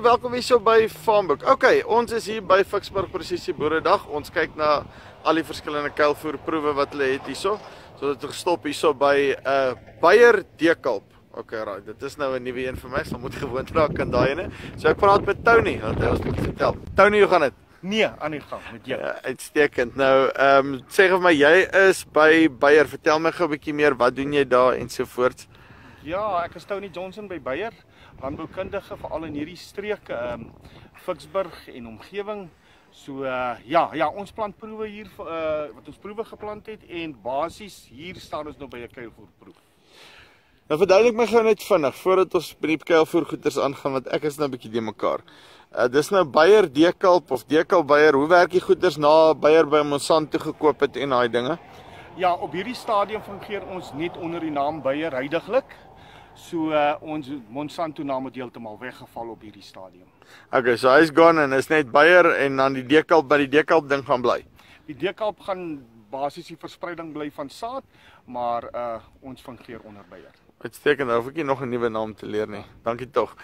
Welkom hier so by Farmbook. OK, ons is hier by Ficksburg Presisie Boeredag. Ons kyk na al die verskillende kuilvoerproewe wat hulle het hierso. So dit het gestop hierso by 'n uh, Beyer dekalp. OK, right. Dit is nou 'n nuwe een vir my. So moet gewoond raak aan daai ene. So ek praat met Tony, want hy het ons net vertel. Tony, hoe gaan dit? Nee, aan die gang met jou. Ja, uitstekend. Nou, ehm um, sê vir my jy is by Beyer. Vertel my gou 'n bietjie meer. Wat doen jy daar en so voort? Ja, ek is Tony Johnson by Beyer, landboukundige veral in hierdie streke, ehm um, Ficksburg en omgewing. So uh, ja, ja, ons plant proewe hier uh, wat ons proewe geplant het en basies hier staan ons nou by 'n kuilvoerproef. Nou verduidelik my gou net vinnig voordat ons by die kuilvoergoeders aangaan want ek is nou 'n bietjie de mekaar. Uh, dis nou Beyer Dekalp of Dekal Beyer. Hoe werk die goeders na Beyer by Monsanto gekoop het en daai dinge? Ja, op hierdie stadium fungeer ons net onder die naam Beyer heidaglik. So uh, ons Monsanto naam het heeltemal weggeval op hierdie stadium. Okay, so hy's gone en is net Beyer en dan die Dekalp by die Dekalp ding gaan bly. Die Dekalp gaan basies die verspreiding bly van saad, maar uh ons fungeer onder Beyer. Uitstekend, nou hoef ek nie nog 'n nuwe naam te leer nie. Dankie tog.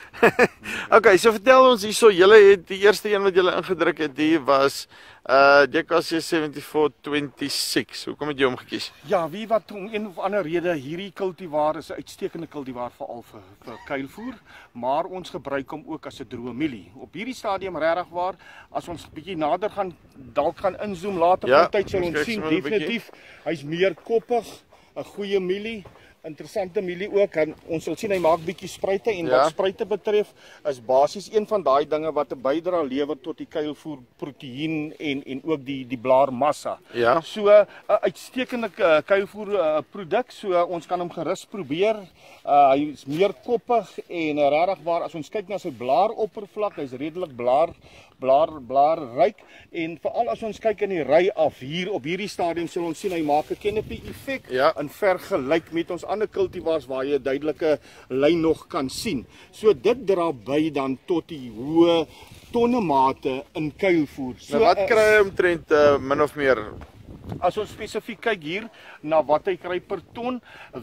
okay, so vertel ons hierso, julle het die eerste een wat julle ingedruk het, die was uh DKC 7426. Hoekom het jy hom gekies? Ja, wie wat om een of ander rede hierdie kultivar is 'n uitstekende kultivar veral vir vir kuilvoer, maar ons gebruik hom ook as 'n droë mielie. Op hierdie stadium regtig waar as ons bietjie nader gaan dalk gaan inzoom later ja, tyd sal ons sien definitief hy's meer koppig, 'n goeie mielie interessante mielie ook en ons sal sien hy maak bietjie spruite en ja. wat spruite betref is basies een van daai dinge wat 'n bydra lewer tot die kuilvoer proteïen en en ook die die blaarmassa. Ja. So 'n uh, uitstekende uh, kuilvoer uh, produk, so uh, ons kan hom gerus probeer. Uh, hy is meer koppig en uh, regtig waar as ons kyk na sy blaaroppervlak, hy's redelik blaar blaar blaar ryk en veral as ons kyk in die ry af hier op hierdie stadium sal ons sien hy maak 'n canopy effek ja. in vergelyk met ons ander kultivars waar jy 'n duidelike lyn nog kan sien. So dit dra by dan tot die hoë tonnemate in kuilvoer. So nou, wat kry hy omtrent uh, min of meer As ons spesifiek kyk hier na wat hy kry per ton,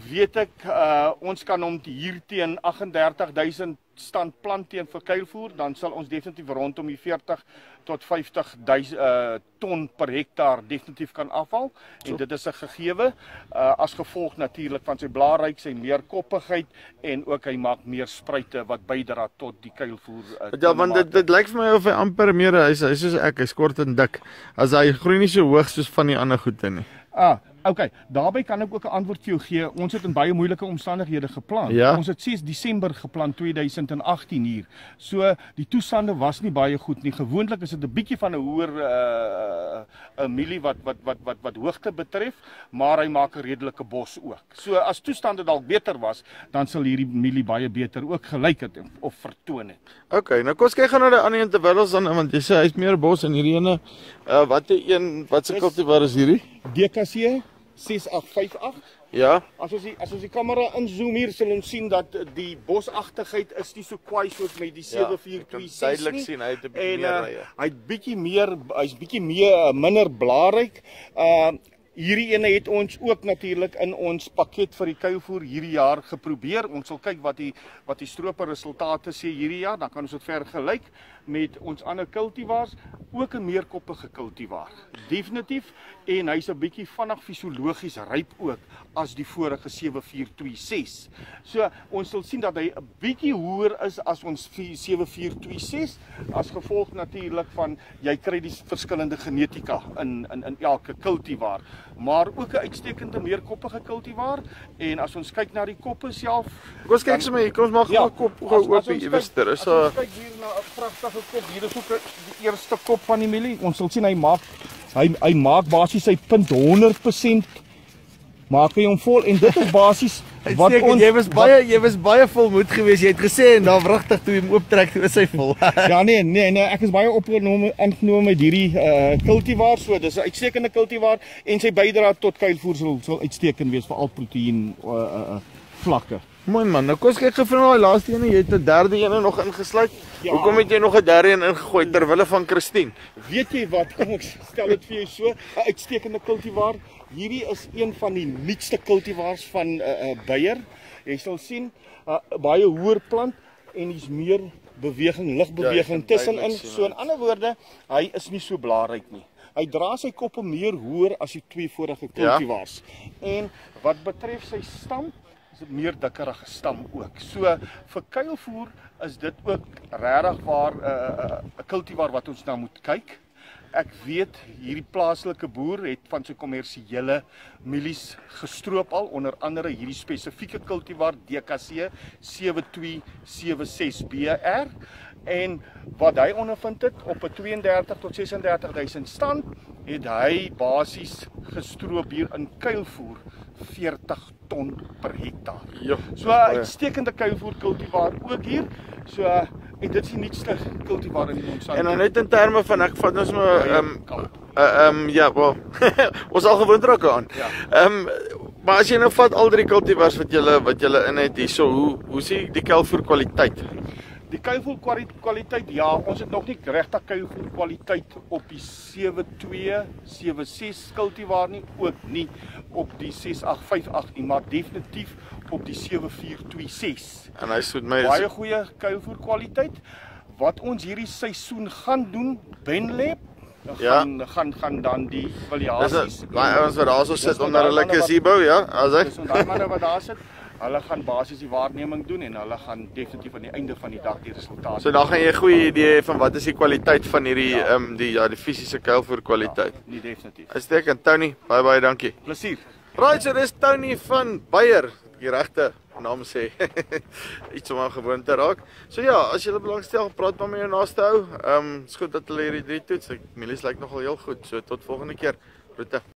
weet ek uh, ons kan hom hier teen 38000 stand plant teen vir kuilvoer, dan sal ons definitief rondom die 40 tot 50 duis, uh, ton per hektaar definitief kan afhaal en dit is 'n gegewe uh, as gevolg natuurlik van sy blaarryk, sy meerkoppigheid en ook hy maak meer spruite wat bydra tot die kuilvoer. Uh, ja, want dit dit lyk vir my of hy amper meer hy's hy soos ek, hy's kort en dik. As hy groei nie so hoog soos van die ander goede nie. Ah, okay. Daarby kan ek ook 'n antwoord vir jou gee. Ons het in baie moeilike omstandighede geplant. Ja? Ons het 6 Desember geplant 2018 hier. So die toestande was nie baie goed nie. Gewoonlik is dit 'n bietjie van 'n hoër 'n uh, 'n mielie wat wat wat wat wat hoogte betref, maar hy maak 'n redelike bos ook. So as toestande dalk beter was, dan sal hierdie mielie baie beter ook gelyk het of vertoon het. Okay, nou kom ons kyk gou na die ander een terwyl ons dan want jy sê hy's meer bos en hierdie ene uh, watter een wat se kultivar is hierdie? DKC 6858. Ja. As ons die, as ons die kamera inzoom hier sal ons sien dat die bosagtigheid is nie so kwaai soos met die 7426 ja, duidelik sien hy het 'n bietjie meer rye. Uh, hy het bietjie meer hy's bietjie meer uh, minder blaarryk. Uh hierdie ene het ons ook natuurlik in ons pakket vir die kuivoer hierdie jaar geprobeer. Ons sal kyk wat die wat die stroper resultate sê hierdie jaar, dan kan ons dit vergelyk met ons ander kultivars, ook 'n meerkoppige kultivar. Definitief en hy's 'n bietjie vinnig fisiologies ryp ook as die vorige 7426. So ons sal sien dat hy 'n bietjie hoër is as ons 7426 as gevolg natuurlik van jy kry die verskillende genetika in in in elke kultivar, maar ook 'n uitstekende meerkoppige kultivar en as ons kyk na die koppe self, kom ons kyk sommer hier, kom ons maak ja, gou 'n kop gou oop hier iewers. Is 'n kyk hier na 'n pragtige kop. Hier is ook die eerste kop van die mielie. Ons sal sien hy maak hy hy maak basies sy punt 100% maak hy hom vol en dit is basies wat ons jy was baie jy was baie volmoed geweest. Jy het gesê en dan wrigtig toe hom ooptrek toe is hy vol. ja nee nee nee ek is baie opgenome ingenome met hierdie uh kultivar so dis 'n uitstekende kultivar en sy bydra tot kuilvoersel sal uitstekend wees vir al proteïen uh, uh, vlakke. Mooi man. Nou kom ons kyk vir daai laaste een. Jy het 'n derde een nog ingesluit. Ja. Hoekom het jy nog 'n derde een ingegooi ter wille van Christine? Weet jy wat? Kom ek stel dit vir jou so. 'n Uitstekende kultivar. Hierdie is een van die nuutste kultivars van 'n uh, uh, Beyer. Jy sal sien 'n uh, baie hoër plant en hy's meer beweging, ligbeweging Ja, tussenin. So in ander woorde, hy is nie so blaarryk nie. Hy dra sy koppe meer hoër as die twee vorige Ja. kultivars. En wat betref sy stam, meer dikkerige stam ook. So vir kuilvoer is dit ook regtig waar 'n uh, 'n kultivar wat ons na moet kyk. Ek weet hierdie plaaslike boer het van sy kommersiële mielies gestroop al onder andere hierdie spesifieke kultivar DKC 7276BR en wat hy ondervind het op 'n 32 tot 36000 stand het hy basies gestroop hier in kuilvoer 40 ton per hektaar. Ja. So 'n uitstekende kuilvoer kultivar ook hier. So en dit is die nuutste kultivar in die Monsanto. En dan net in terme van ek vat ons maar ehm um, kamp. uh, um, ja, wel. ons al gewoond raak aan. Ja. Ehm um, maar as jy nou vat al drie kultivars wat jy wat jy in het hierso, hoe hoe sien die kuilvoer kwaliteit? Die kuilvoer kwali- kwaliteit, ja, ons het nog nie regtig kuilvoer kwaliteit op die 72 76 kultivar nie, ook nie op die 6858 nie, maar definitief op die 7426. En hy soet my Baie goeie kuilvoer kwaliteit. Wat ons hierdie seisoen gaan doen, Benlab, Ja. gaan gaan gaan dan die. 'n baie ouens wat daarso sit onder daai hulle wat- gazebo, ja, as hy. Dis daai manne wat daar sit. Hulle gaan basies die waarneming doen en hulle gaan definitief aan die einde van die dag die resultate. So dan gaan jy 'n goeie idee hê van wat is die kwaliteit van hierdie Ja. ehm um, die ja, die fisiese kuilvoer kwaliteit. Ja, nie definitief. Uitstekend Tony, baie baie dankie. Plesier. Right, so dis Tony van Beyer, die regte naam sê. Iets om aan gewoon te raak. So ja, as jy belangstel, praat maar met jou naaste ou. Ehm um, goed dat hulle hierdie drie toets. Ek- Mielies lyk nogal heel goed. So tot volgende keer. Groete.